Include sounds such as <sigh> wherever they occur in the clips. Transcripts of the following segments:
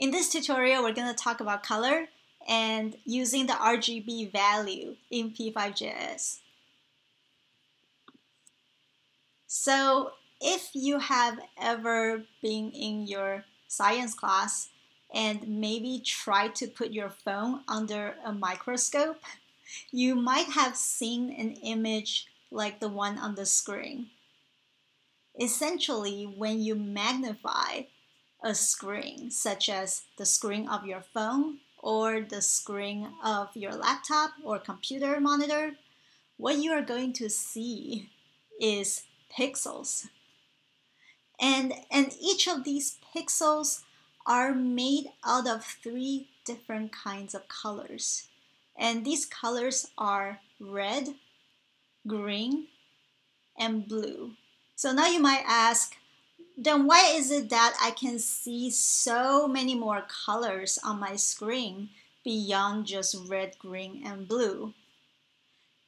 In this tutorial, we're going to talk about color and using the RGB value in P5JS. So if you have ever been in your science class and maybe tried to put your phone under a microscope, you might have seen an image like the one on the screen. Essentially, when you magnify a screen, such as the screen of your phone or the screen of your laptop or computer monitor, what you are going to see is pixels. And, and each of these pixels are made out of three different kinds of colors. And these colors are red, green, and blue. So now you might ask, then why is it that I can see so many more colors on my screen beyond just red, green, and blue?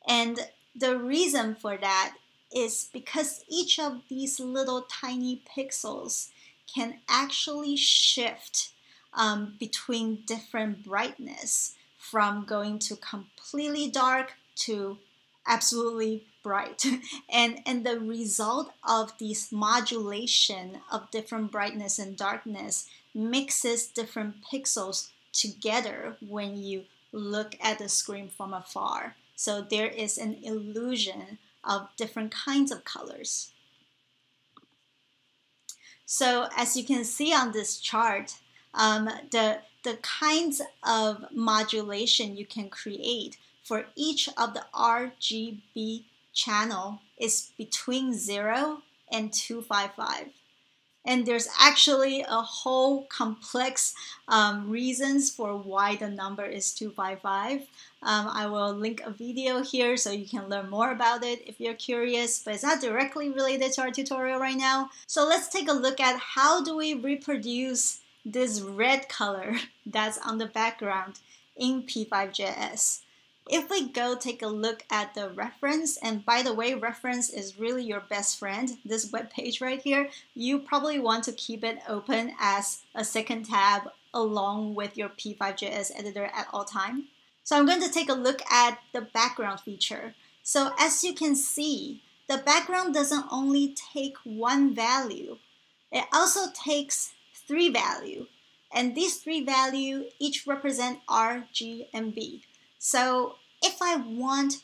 And the reason for that is because each of these little tiny pixels can actually shift um, between different brightness from going to completely dark to absolutely bright. <laughs> And and the result of this modulation of different brightness and darkness mixes different pixels together when you look at the screen from afar. So there is an illusion of different kinds of colors. So as you can see on this chart um, the the kinds of modulation you can create for each of the RGB channel is between 0 and 255. And there's actually a whole complex um, reasons for why the number is 255. Um, I will link a video here so you can learn more about it if you're curious, but it's not directly related to our tutorial right now. So let's take a look at how do we reproduce this red color <laughs> that's on the background in P5JS if we go take a look at the reference, and by the way, reference is really your best friend, this web page right here, you probably want to keep it open as a second tab along with your P5JS editor at all time. So I'm going to take a look at the background feature. So as you can see, the background doesn't only take one value, it also takes three value. And these three value each represent R, G, and B. So if I want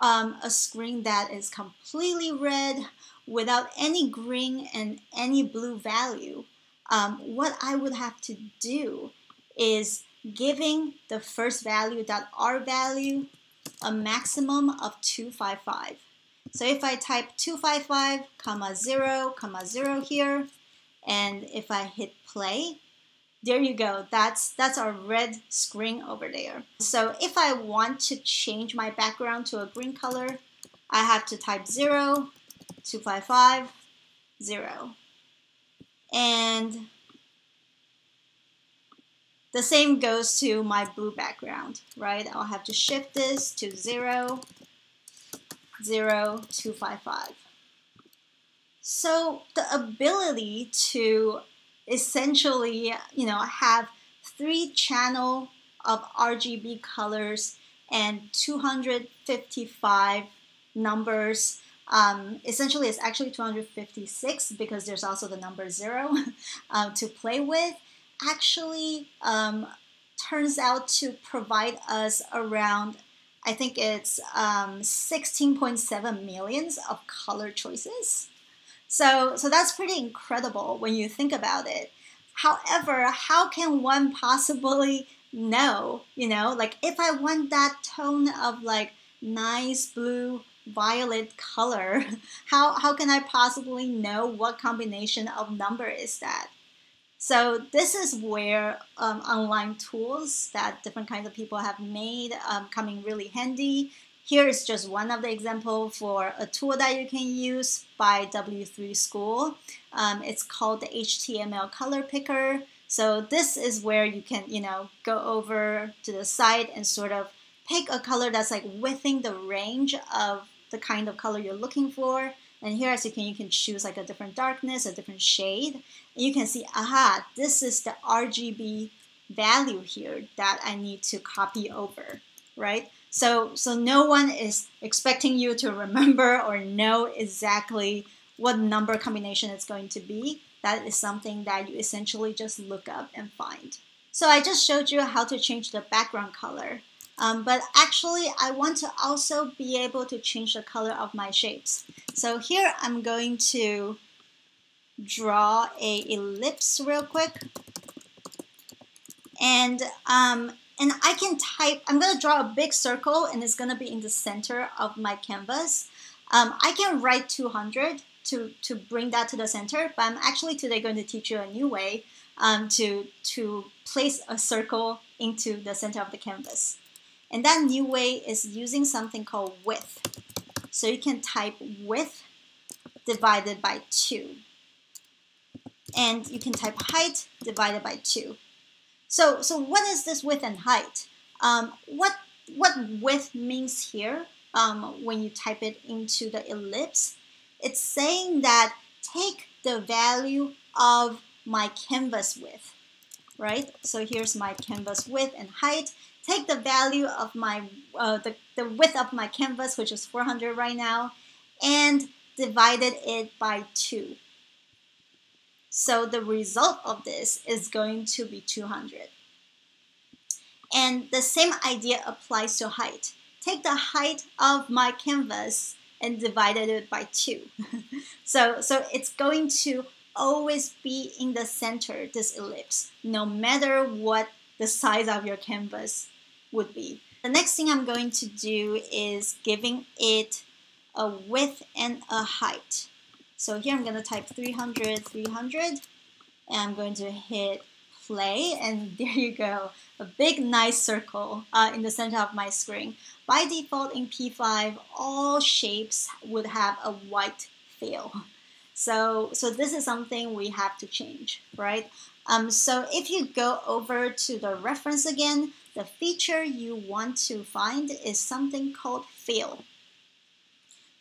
um, a screen that is completely red without any green and any blue value, um, what I would have to do is giving the first value, that R value, a maximum of 255. So if I type 255, comma 0, comma 0 here, and if I hit play, there you go. That's that's our red screen over there. So if I want to change my background to a green color, I have to type 0, 255, 0. And the same goes to my blue background, right? I'll have to shift this to 0, 0, 255. So the ability to essentially, you know, have three channel of RGB colors and 255 numbers. Um, essentially, it's actually 256 because there's also the number zero uh, <laughs> to play with. Actually, um, turns out to provide us around, I think it's um, 16.7 millions of color choices. So, so that's pretty incredible when you think about it. However, how can one possibly know, you know, like if I want that tone of like nice blue violet color, <laughs> how, how can I possibly know what combination of number is that? So this is where um, online tools that different kinds of people have made um, coming really handy. Here is just one of the example for a tool that you can use by W3 School. Um, it's called the HTML color picker. So this is where you can, you know, go over to the site and sort of pick a color that's like within the range of the kind of color you're looking for. And here, as you can, you can choose like a different darkness, a different shade. And you can see, aha, this is the RGB value here that I need to copy over, right? So, so no one is expecting you to remember or know exactly what number combination it's going to be. That is something that you essentially just look up and find. So I just showed you how to change the background color. Um, but actually, I want to also be able to change the color of my shapes. So here I'm going to draw a ellipse real quick. And um, and I can type, I'm going to draw a big circle and it's going to be in the center of my canvas. Um, I can write 200 to, to bring that to the center, but I'm actually today going to teach you a new way um, to, to place a circle into the center of the canvas. And that new way is using something called width. So you can type width divided by 2. And you can type height divided by 2. So, so what is this width and height? Um, what, what width means here um, when you type it into the ellipse? It's saying that take the value of my canvas width, right? So here's my canvas width and height. Take the value of my, uh, the, the width of my canvas, which is 400 right now, and divided it by 2. So the result of this is going to be 200. And the same idea applies to height. Take the height of my canvas and divided it by 2. <laughs> so, so it's going to always be in the center, this ellipse, no matter what the size of your canvas would be. The next thing I'm going to do is giving it a width and a height. So here I'm going to type 300, 300, and I'm going to hit play, and <laughs> there you go, a big nice circle uh, in the center of my screen. By default in P5, all shapes would have a white fill. So, so this is something we have to change, right? Um, so if you go over to the reference again, the feature you want to find is something called fill.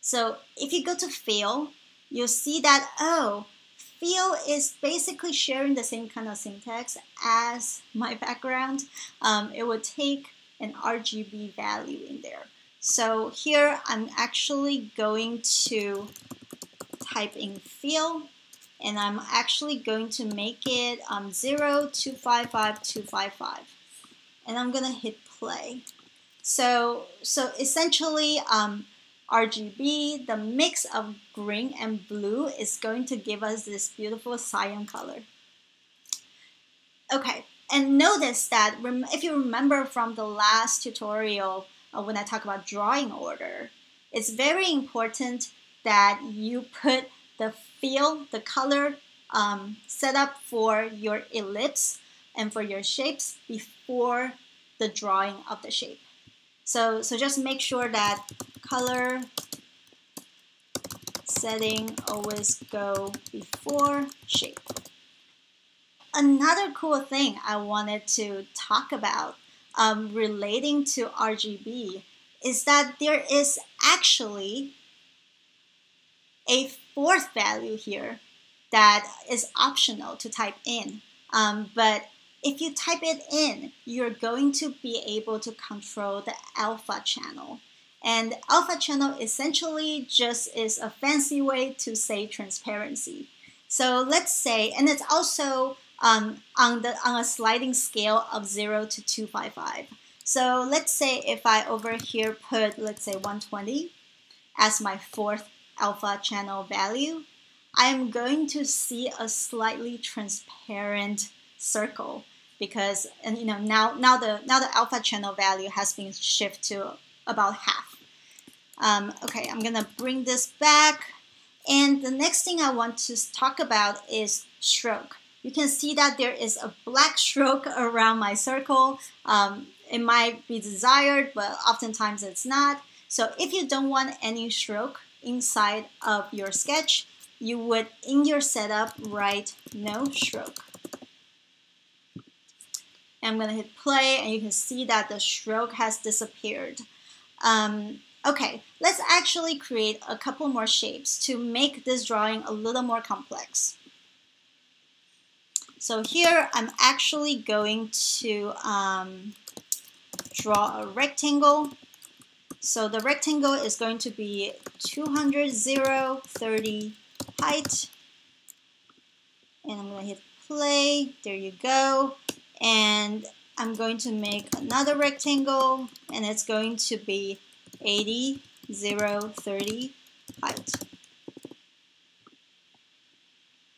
So if you go to fill, you'll see that, oh, fill is basically sharing the same kind of syntax as my <laughs> background. Um, it would take an RGB value in there. So here I'm actually going to type in fill and I'm actually going to make it um, 0, 255, 255. And I'm going to hit play. So, so essentially, um, RGB, the mix of green and blue is going to give us this beautiful cyan color. Okay, and notice that if you remember from the last tutorial uh, when I talk about drawing order, it's very important that you put the fill, the color um, set up for your ellipse and for your shapes before the drawing of the shape. So, so just make sure that color setting always go before shape. Another cool thing I wanted to talk about um, relating to RGB is that there is actually a fourth value here that is optional to type in. Um, but if you type it in, you're going to be able to control the alpha channel. And alpha channel essentially just is a fancy way to say transparency. So let's say, and it's also um, on the on a sliding scale of zero to 255. So let's say if I over here put let's say 120 as my fourth alpha channel value, I'm going to see a slightly transparent circle because and you know now now the now the alpha channel value has been shifted to about half. Um, okay, I'm gonna bring this back. And the next thing I want to talk about is stroke. You can see that there is a black <laughs> stroke around my circle. Um, it might be desired, but oftentimes it's not. So if you don't want any stroke inside of your sketch, you would, in your setup, write no stroke. I'm going to hit play and you can see that the stroke has disappeared. Um, Okay, let's actually create a couple more shapes to make this drawing a little more complex. So here I'm actually going to um, draw a rectangle. So the rectangle is going to be 200, 0, 30 height. And I'm going to hit play. There you go. And I'm going to make another rectangle and it's going to be 80, 0, 30 height.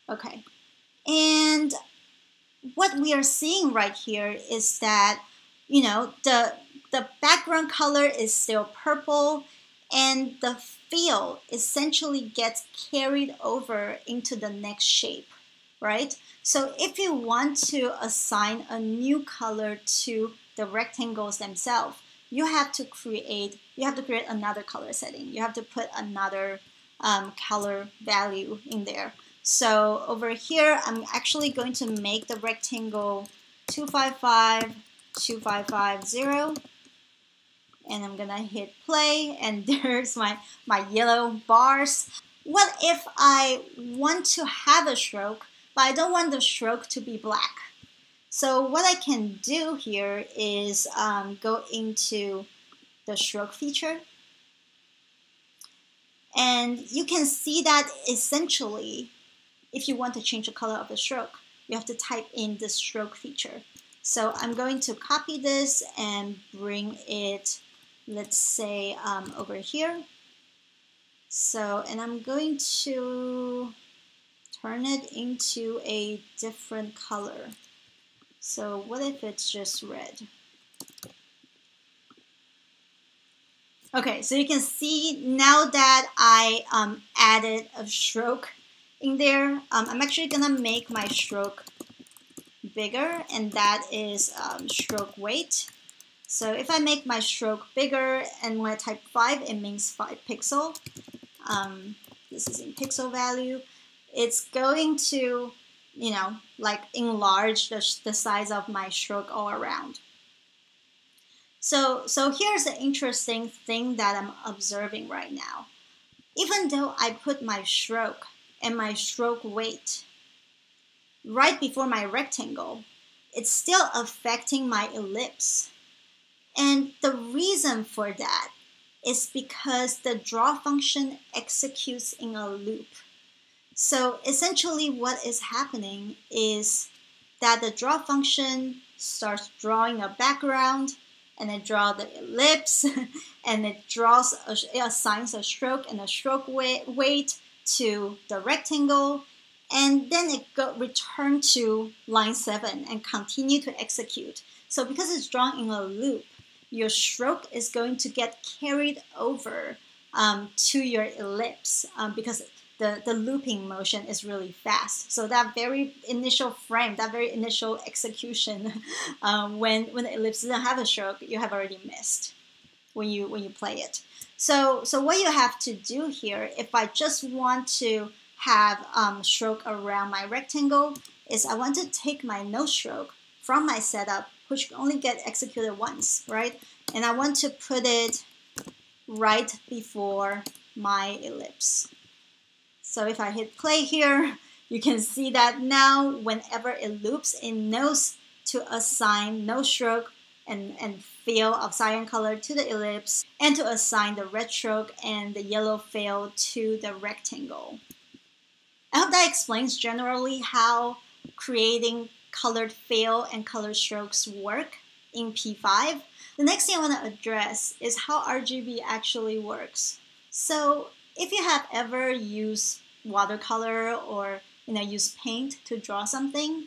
Okay. And what we are seeing right here is that, you know, the, the background color is still purple and the fill essentially gets carried over into the next shape, right? So if you want to assign a new color to the rectangles themselves, you have to create you have to create another color setting. You have to put another um, color value in there. So over here, I'm actually going to make the rectangle 255, 2550, and I'm gonna hit play, and <laughs> there's my, my yellow bars. What if I want to have a stroke, but I don't want the stroke to be black? So what I can do here is um, go into the stroke feature. And you can see that essentially, if you want to change the color of the stroke, you have to type in the stroke feature. So I'm going to copy this and bring it, let's say, um, over here. So, and I'm going to turn it into a different color. So what if it's just red? Okay, so you can see now that I um, added a stroke in there, um, I'm actually gonna make my stroke bigger and that is um, stroke weight. So if I make my stroke bigger and when I type 5, it means 5 pixel. Um, this is in pixel value. It's going to you know, like enlarge the, the size of my stroke all around. So, so here's the interesting thing that I'm observing right now. Even though I put my stroke and my stroke weight right before my rectangle, it's still affecting my ellipse. And the reason for that is because the draw function executes in a loop. So essentially what is happening is that the draw function starts drawing a background and it draws the ellipse <laughs> and it draws a, it assigns a stroke and a stroke weight to the rectangle and then it go return to line 7 and continue to execute. So because it's drawn in a loop, your stroke is going to get carried over um, to your ellipse um, because the, the looping motion is really fast. So that very initial frame, that very initial execution, <laughs> um, when when the ellipse doesn't have a stroke, you have already missed when you when you play it. So so what you have to do here, if I just want to have um, stroke around my rectangle, is I want to take my no stroke from my setup, which only get executed once, right? And I want to put it right before my ellipse. So if I hit play here, you can see that now whenever it loops, it knows to assign no stroke and, and fill of cyan color to the ellipse and to assign the red stroke and the yellow fill to the rectangle. I hope that explains generally how creating colored fill and colored strokes work in P5. The next thing I want to address is how RGB actually works. So if you have ever used watercolor or you know use paint to draw something,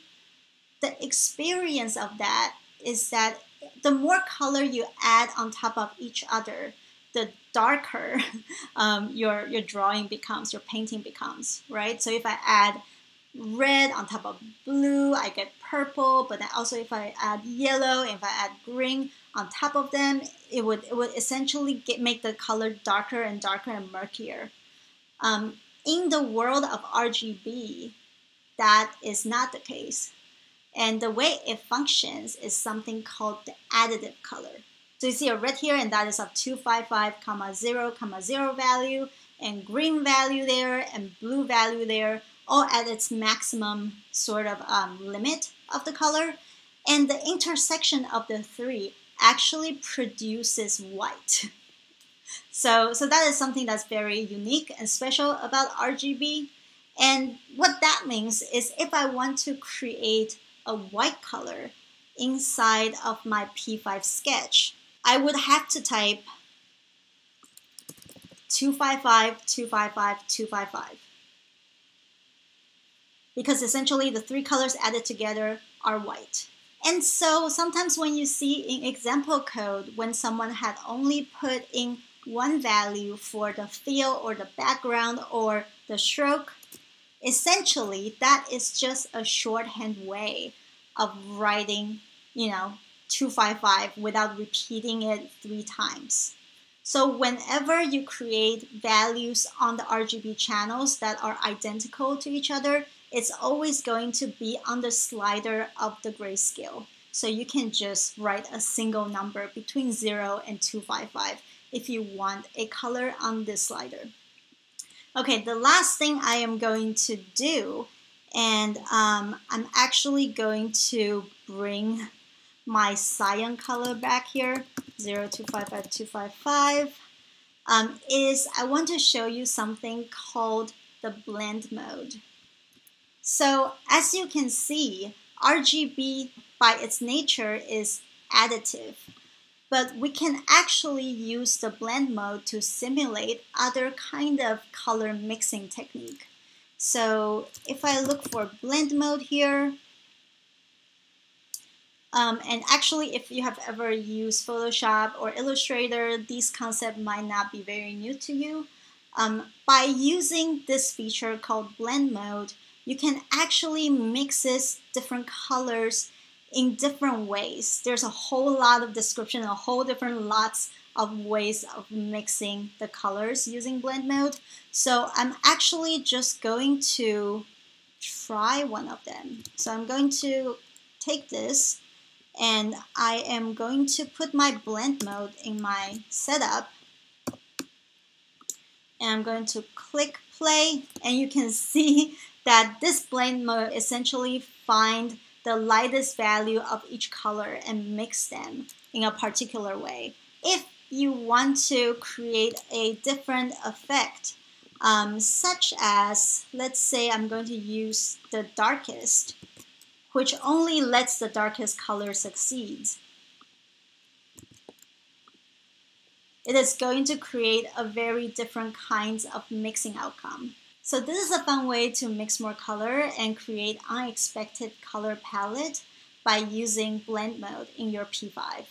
the experience of that is that the more color you add on top of each other, the darker <laughs> um, your your drawing becomes, your painting becomes, right? So if I add red on top of blue, I get purple. But then also if I add yellow, if I add green on top of them, it would it would essentially get, make the color darker and darker and murkier. Um, in the world of RGB, that is not the case. And the way it functions is something called the additive color. So you see a red here, and that is of 255, comma 0, comma 0 value, and green value there, and blue value there, all at its maximum sort of um, limit of the color. And the intersection of the three actually produces white. <laughs> So, so that is something that's very unique and special about RGB. And what that means is if I want to create a white color inside of my P5 sketch, I would have to type 255, 255, 255. Because essentially the three colors added together are white. And so sometimes when you see in example code, when someone had only put in one value for the fill or the background or the stroke, essentially that is just a shorthand way of writing, you know, 255 without repeating it three times. So whenever you create values on the RGB channels that are identical to each other, it's always going to be on the slider of the grayscale. So you can just write a single number between 0 and 255 if you want a color on this slider. Okay, the last thing I am going to do, and um, I'm actually going to bring my cyan color back here, 0255255, um, is I want to show you something called the blend mode. So as you can see, RGB by its nature is additive but we can actually use the blend mode to simulate other kind of color mixing technique. So if I look for blend mode here, um, and actually if you have ever used Photoshop or Illustrator, these concepts might not be very new to you. Um, by using this feature called blend mode, you can actually mix different colors in different ways. There's a whole lot of description, a whole different lots of ways of mixing the colors using blend mode. So I'm actually just going to try one of them. So I'm going to take this and I am going to put my blend mode in my setup and I'm going to click play and you can <laughs> see that this blend mode essentially find the lightest value of each color and mix them in a particular way. If you want to create a different effect, um, such as, let's say I'm going to use the darkest, which only lets the darkest color succeed. It is going to create a very different kinds of mixing outcome. So this is a fun way to mix more color and create unexpected color palette by using blend mode in your P5.